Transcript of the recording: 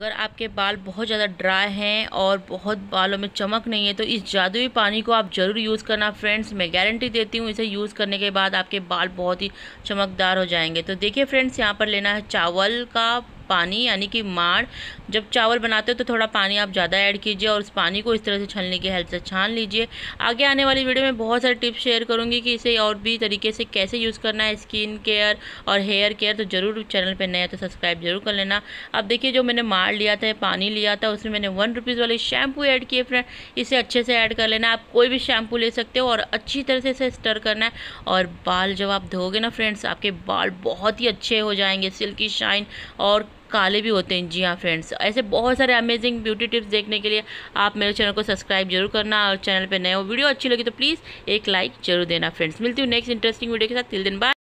अगर आपके बाल बहुत ज़्यादा ड्राई हैं और बहुत बालों में चमक नहीं है तो इस जादुई पानी को आप ज़रूर यूज़ करना फ्रेंड्स। मैं गारंटी देती हूँ इसे यूज़ करने के बाद आपके बाल बहुत ही चमकदार हो जाएँगे। तो देखिए फ्रेंड्स, यहाँ पर लेना है चावल का पानी, यानी कि माड़, जब चावल बनाते हो तो थोड़ा पानी आप ज़्यादा ऐड कीजिए और उस पानी को इस तरह से छलने की हेल्प से छान लीजिए। आगे आने वाली वीडियो में बहुत सारे टिप्स शेयर करूँगी कि इसे और भी तरीके से कैसे यूज़ करना है, स्किन केयर और हेयर केयर तो ज़रूर चैनल पर नया तो सब्सक्राइब ज़रूर कर लेना। अब देखिए, जो मैंने माड़ लिया था, पानी लिया था, उसमें मैंने वन रुपीज़ वाले शैम्पू ऐड किए फ्रेंड। इसे अच्छे से ऐड कर लेना, आप कोई भी शैम्पू ले सकते हो और अच्छी तरह से इसे स्टर करना है और बाल जब आप धोगे ना फ्रेंड्स, आपके बाल बहुत ही अच्छे हो जाएँगे, सिल्की शाइन और काले भी होते हैं। जी हाँ फ्रेंड्स ऐसे बहुत सारे अमेजिंग ब्यूटी टिप्स देखने के लिए आप मेरे चैनल को सब्सक्राइब ज़रूर करना और चैनल पर नए हो वीडियो अच्छी लगी तो प्लीज़ एक लाइक ज़रूर देना फ्रेंड्स मिलती हूँ नेक्स्ट इंटरेस्टिंग वीडियो के साथ। तिल दिन बाद